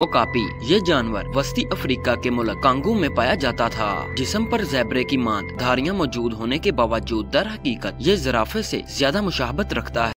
Okapi ये जानवर वस्ती अफ्रीका के मुल्क कांगो में पाया जाता था। जिसम पर जैबरे की मांद धारियाँ मौजूद होने के बावजूद दर हकीकत ये जराफे से ज़्यादा मुशाहबत रखता है।